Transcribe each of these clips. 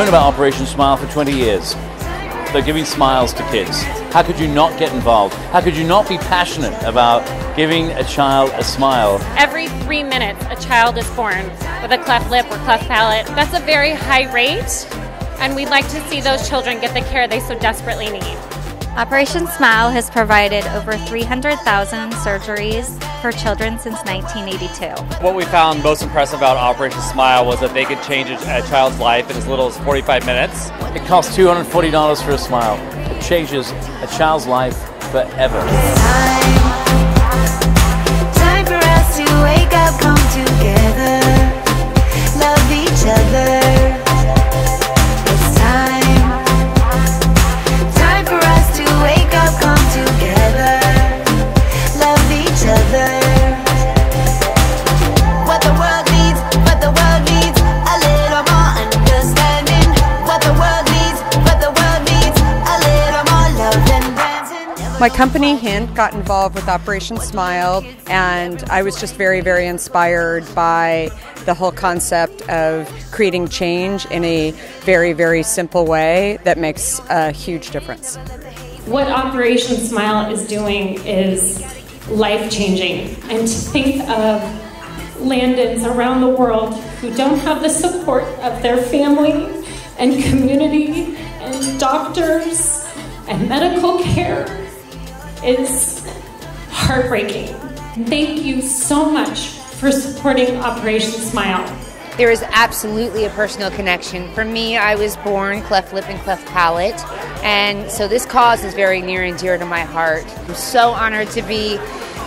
known about Operation Smile for 20 years. They're giving smiles to kids. How could you not get involved? How could you not be passionate about giving a child a smile? Every three minutes, a child is born with a cleft lip or cleft palate. That's a very high rate, and we'd like to see those children get the care they so desperately need. Operation Smile has provided over 300,000 surgeries for children since 1982. What we found most impressive about Operation Smile was that they could change a, a child's life in as little as 45 minutes. It costs $240 for a smile. It changes a child's life forever. My company, Hint, got involved with Operation Smile, and I was just very, very inspired by the whole concept of creating change in a very, very simple way that makes a huge difference. What Operation Smile is doing is life changing. And to think of Landons around the world who don't have the support of their family and community and doctors and medical care is heartbreaking. Thank you so much for supporting Operation Smile. There is absolutely a personal connection. For me, I was born cleft lip and cleft palate, and so this cause is very near and dear to my heart. I'm so honored to be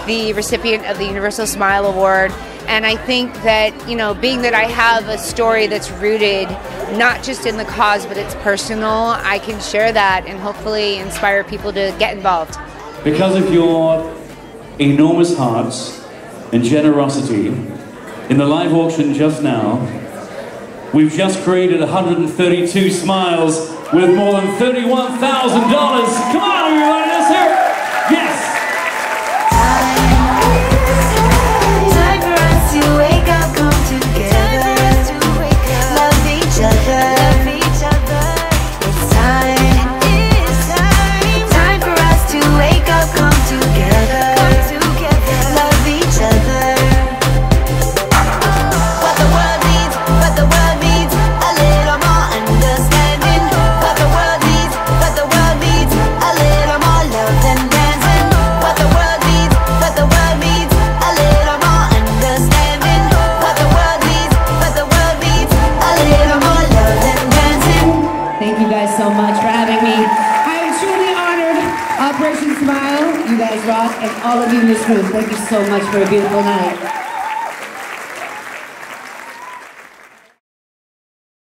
the recipient of the Universal Smile Award, and I think that, you know, being that I have a story that's rooted not just in the cause, but it's personal, I can share that and hopefully inspire people to get involved. Because of your enormous hearts and generosity, in the live auction just now, we've just created 132 smiles with more than $31,000. Come on, Operation Smile, you guys rock, and all of you in this room, thank you so much for a beautiful night.